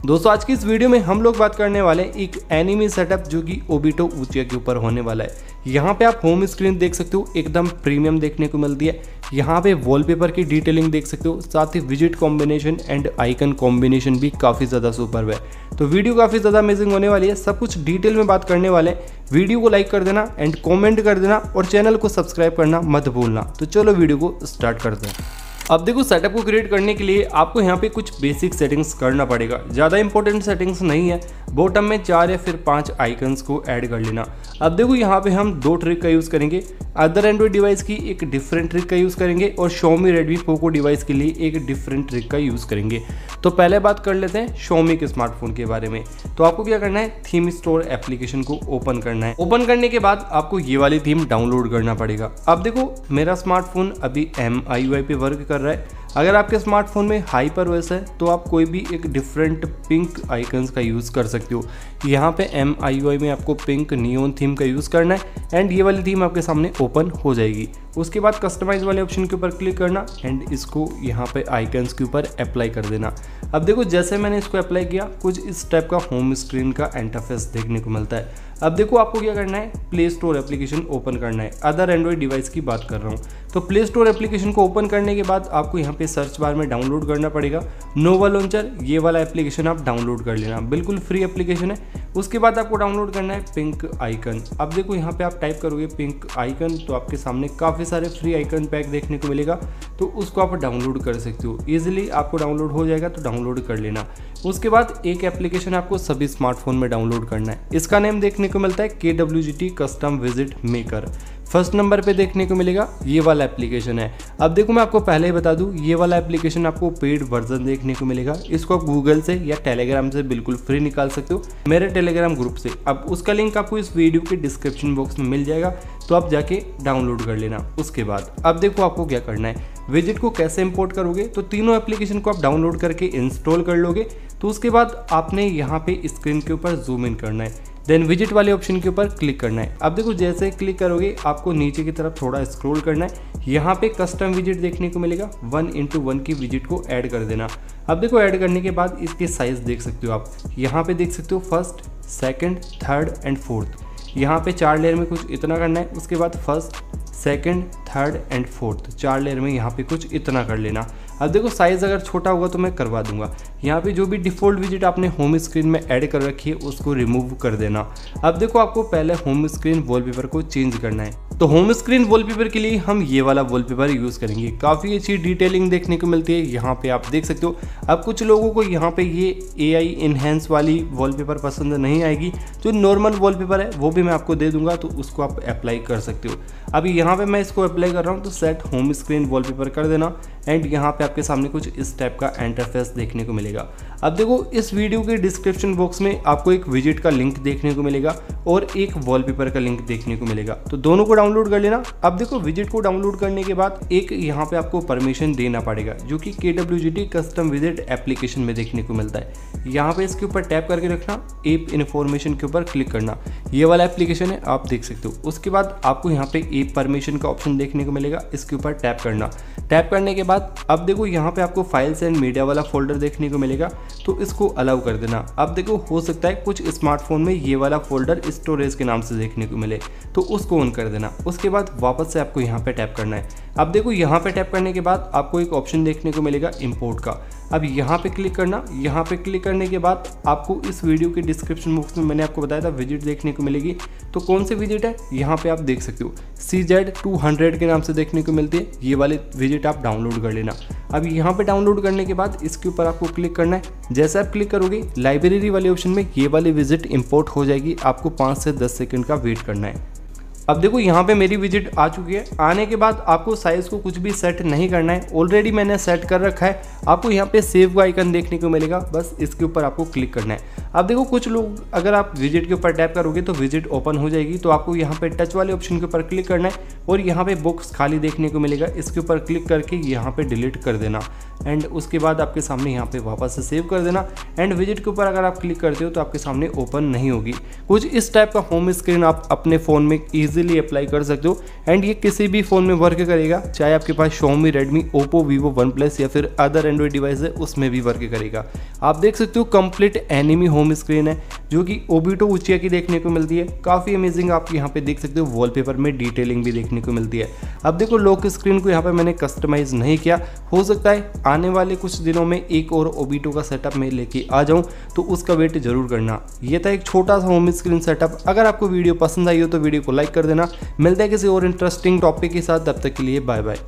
दोस्तों, आज की इस वीडियो में हम लोग बात करने वाले एक एनिमी सेटअप जो कि ओबिटो ऊचिया के ऊपर होने वाला है। यहाँ पे आप होम स्क्रीन देख सकते हो, एकदम प्रीमियम देखने को मिलती है। यहाँ पे वॉलपेपर की डिटेलिंग देख सकते हो, साथ ही विज़िट कॉम्बिनेशन एंड आइकन कॉम्बिनेशन भी काफ़ी ज़्यादा सुपर है। तो वीडियो काफ़ी ज़्यादा अमेजिंग होने वाली है। सब कुछ डिटेल में बात करने वाले हैं। वीडियो को लाइक कर देना एंड कॉमेंट कर देना और चैनल को सब्सक्राइब करना मत भूलना। तो चलो वीडियो को स्टार्ट करते हैं। अब देखो सेटअप को क्रिएट करने के लिए आपको यहाँ पे कुछ बेसिक सेटिंग्स करना पड़ेगा। ज़्यादा इंपॉर्टेंट सेटिंग्स नहीं है। बॉटम में चार या फिर पाँच आइकन्स को ऐड कर लेना। अब देखो, यहाँ पे हम दो ट्रिक का यूज़ करेंगे। अदर एंड्रॉइड डिवाइस की एक डिफरेंट ट्रिक का यूज़ करेंगे और शोमी रेडमी पोको डिवाइस के लिए एक डिफरेंट ट्रिक का यूज़ करेंगे। तो पहले बात कर लेते हैं शोमी के स्मार्टफ़ोन के बारे में। तो आपको क्या करना है? थीम स्टोर एप्लीकेशन को ओपन करना है। ओपन करने के बाद आपको ये वाली थीम डाउनलोड करना पड़ेगा। अब देखो, मेरा स्मार्टफ़ोन अभी एम पे वर्क कर रहा है। अगर आपके स्मार्टफ़ोन में हाइपर ओएस है तो आप कोई भी एक डिफरेंट पिंक आइकन्स का यूज़ कर सकते हो। यहाँ पे एम आई में आपको पिंक नियोन थीम का यूज़ करना है एंड ये वाली थीम आपके सामने ओपन हो जाएगी। उसके बाद कस्टमाइज वाले ऑप्शन के ऊपर क्लिक करना एंड इसको यहाँ पे आइकन्स के ऊपर अप्लाई कर देना। अब देखो, जैसे मैंने इसको अप्लाई किया, कुछ इस टाइप का होम स्क्रीन का इंटरफेस देखने को मिलता है। अब देखो, आपको क्या करना है? प्ले स्टोर एप्लीकेशन ओपन करना है। अदर एंड्रॉइड डिवाइस की बात कर रहा हूँ। तो प्ले स्टोर एप्लीकेशन को ओपन करने के बाद आपको यहाँ पे सर्च बार में डाउनलोड करना पड़ेगा। नोवा लॉन्चर ये वाला एप्लीकेशन आप डाउनलोड कर लेना। बिल्कुल फ्री एप्लीकेशन है। उसके बाद आपको डाउनलोड करना है पिंक आइकन अब देखो, यहाँ पे आप टाइप करोगे पिंक आइकन तो आपके सामने काफ़ी सारे फ्री आइकन पैक देखने को मिलेगा। तो उसको आप डाउनलोड कर सकते हो। ईजिली आपको डाउनलोड हो जाएगा तो डाउनलोड कर लेना। उसके बाद एक एप्लीकेशन आपको सभी स्मार्टफ़ोन में डाउनलोड करना है। इसका नेम देखने को मिलता है के कस्टम विज़िट मेकर फ़र्स्ट नंबर पे देखने को मिलेगा, ये वाला एप्लीकेशन है। अब देखो मैं आपको पहले ही बता दूँ, ये वाला एप्लीकेशन आपको पेड वर्जन देखने को मिलेगा। इसको आप गूगल से या टेलीग्राम से बिल्कुल फ्री निकाल सकते हो, मेरे टेलीग्राम ग्रुप से। अब उसका लिंक आपको इस वीडियो के डिस्क्रिप्शन बॉक्स में मिल जाएगा तो आप जाके डाउनलोड कर लेना। उसके बाद, अब देखो आपको क्या करना है। विज़िट को कैसे इंपोर्ट करोगे तो तीनों एप्लीकेशन को आप डाउनलोड करके इंस्टॉल कर लोगे। तो उसके बाद आपने यहाँ पे स्क्रीन के ऊपर जूम इन करना है। देन विज़िट वाले ऑप्शन के ऊपर क्लिक करना है। अब देखो, जैसे क्लिक करोगे, आपको नीचे की तरफ़ थोड़ा स्क्रोल करना है। यहाँ पे कस्टम विज़िट देखने को मिलेगा। वन इंटू वन की विज़िट को ऐड कर देना। अब देखो ऐड करने के बाद इसके साइज़ देख सकते हो आप। यहाँ पे देख सकते हो first second third and fourth यहाँ पे चार लेयर में कुछ इतना करना है। उसके बाद first second third and fourth चार लेयर में यहाँ पे कुछ इतना कर लेना। अब देखो साइज़ अगर छोटा होगा तो मैं करवा दूँगा। यहाँ पे जो भी डिफ़ॉल्ट विज़िट आपने होम स्क्रीन में ऐड कर रखी है, उसको रिमूव कर देना। अब देखो, आपको पहले होम स्क्रीन वॉलपेपर को चेंज करना है। तो होम स्क्रीन वॉलपेपर के लिए हम ये वाला वॉलपेपर यूज़ करेंगे। काफ़ी अच्छी डिटेलिंग देखने को मिलती है। यहाँ पे आप देख सकते हो। अब कुछ लोगों को यहाँ पे ये ए आई वाली वॉलपेपर पसंद नहीं आएगी। जो नॉर्मल वॉलपेपर है, वो भी मैं आपको दे दूँगा तो उसको आप अप्लाई कर सकते हो। अभी यहाँ पे मैं इसको अप्लाई कर रहा हूँ तो सेट होम स्क्रीन वॉलपेपर कर देना। एंड यहाँ पे आपके सामने कुछ इस टाइप का इंटरफेस देखने को मिलेगा। अब देखो, इस वीडियो के डिस्क्रिप्शन बॉक्स में आपको एक विज़िट का लिंक देखने को मिलेगा और एक वॉलपेपर का लिंक देखने को मिलेगा। तो दोनों को डाउनलोड कर लेना। अब देखो विज़िट को डाउनलोड करने के बाद एक यहाँ पे आपको परमिशन देना पड़ेगा, जो कि के कस्टम विज़िट एप्लीकेशन में देखने को मिलता है। यहाँ पे इसके ऊपर टैप करके रखना एप इन्फॉर्मेशन के ऊपर क्लिक करना। ये वाला एप्लीकेशन है, आप देख सकते हो। उसके बाद आपको यहाँ पे एप परमिशन का ऑप्शन देखने को मिलेगा, इसके ऊपर टैप करना। टैप करने के बाद, अब देखो यहाँ पे आपको फाइल्स एंड मीडिया वाला फोल्डर देखने को मिलेगा तो इसको अलाउ कर देना। अब देखो, हो सकता है कुछ स्मार्टफ़ोन में ये वाला फोल्डर स्टोरेज के नाम से देखने को मिले तो उसको ऑन कर देना। उसके बाद वापस से आपको यहाँ पे टैप करना है। अब देखो, यहाँ पे टैप करने के बाद आपको एक ऑप्शन देखने को मिलेगा इम्पोर्ट का। अब यहाँ पे क्लिक करना, यहाँ पे क्लिक करने के बाद आपको इस वीडियो के डिस्क्रिप्शन बॉक्स में मैंने आपको बताया था विज़िट देखने को मिलेगी। तो कौन सी विज़िट है? यहाँ पे आप देख सकते हो। सी जेड टू हंड्रेड के नाम से देखने को मिलती है। ये वाले विज़िट आप डाउनलोड कर लेना। अब यहाँ पे डाउनलोड करने के बाद इसके ऊपर आपको क्लिक करना है। जैसे आप क्लिक करोगे लाइब्रेरी वाले ऑप्शन में ये वाली विज़िट इंपोर्ट हो जाएगी। आपको पाँच से दस सेकेंड का वेट करना है। अब देखो, यहाँ पे मेरी विज़िट आ चुकी है। आने के बाद आपको साइज़ को कुछ भी सेट नहीं करना है। ऑलरेडी मैंने सेट कर रखा है। आपको यहाँ पे सेव का आइकन देखने को मिलेगा। बस इसके ऊपर आपको क्लिक करना है। अब देखो, कुछ लोग, अगर आप विज़िट के ऊपर टैप करोगे तो विज़िट ओपन हो जाएगी। तो आपको यहाँ पे टच वाले ऑप्शन के ऊपर क्लिक करना है और यहाँ पे बॉक्स खाली देखने को मिलेगा। इसके ऊपर क्लिक करके यहाँ पे डिलीट कर देना। एंड उसके बाद आपके सामने यहाँ पे वापस से सेव कर देना। एंड विज़िट के ऊपर अगर आप क्लिक करते हो तो आपके सामने ओपन नहीं होगी। कुछ इस टाइप का होम स्क्रीन आप अपने फ़ोन में ईजिली अप्लाई कर सकते हो। एंड ये किसी भी फ़ोन में वर्क करेगा, चाहे आपके पास Xiaomi Redmi Oppo Vivo OnePlus या फिर अदर एंड्रॉइड डिवाइस है, उसमें भी वर्क करेगा। आप देख सकते हो कंप्लीट एनिमी होम स्क्रीन है, जो कि ओबिटो उचिया की देखने को मिलती है। काफ़ी अमेजिंग आप यहाँ पे देख सकते हो वॉलपेपर में डिटेलिंग भी देखने को मिलती है। अब देखो लॉक स्क्रीन को यहाँ पे मैंने कस्टमाइज नहीं किया। हो सकता है, आने वाले कुछ दिनों में एक और ओबिटो का सेटअप मैं लेके आ जाऊँ तो उसका वेट ज़रूर करना। ये था एक छोटा सा होम स्क्रीन सेटअप अगर आपको वीडियो पसंद आई हो तो वीडियो को लाइक कर देना। मिलते हैं किसी और इंटरेस्टिंग टॉपिक के साथ। तब तक के लिए बाय बाय